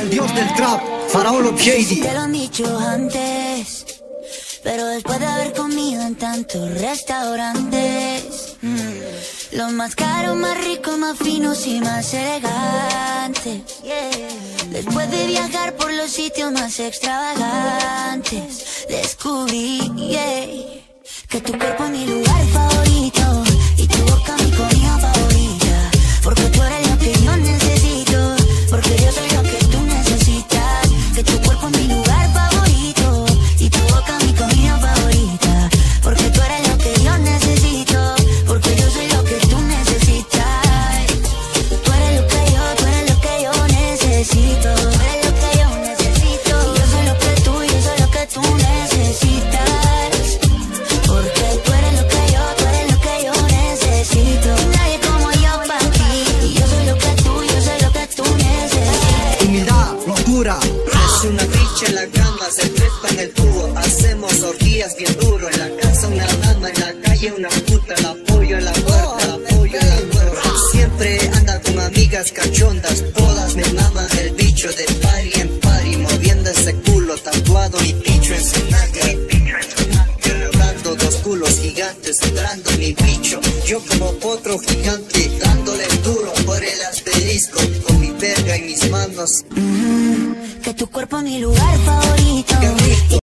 El dios del trap, Faraón Shady. Te lo han dicho antes, pero después de haber comido en tantos restaurantes, mm, los más caros, más ricos, más finos y más elegantes. Después de viajar por los sitios más extravagantes, descubrí que tu cuerpo Es una bicha en la cama, se trepa en el tubo. Hacemos orgías bien duro. En la casa una dama, en la calle una puta. La apoyo en la puerta, la apoyo en la puerta. Siempre anda con amigas cachondas. Todas me maman el bicho de culos gigantes, entrando mi bicho. Yo como potro gigante, dándole duro por el asterisco. Con mi verga en mis manos. Que tu cuerpo es mi lugar favorito.